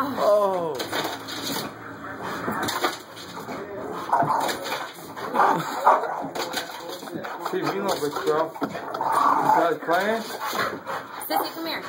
oh. See, you know this, girl. You guys playing? Sissy, come here.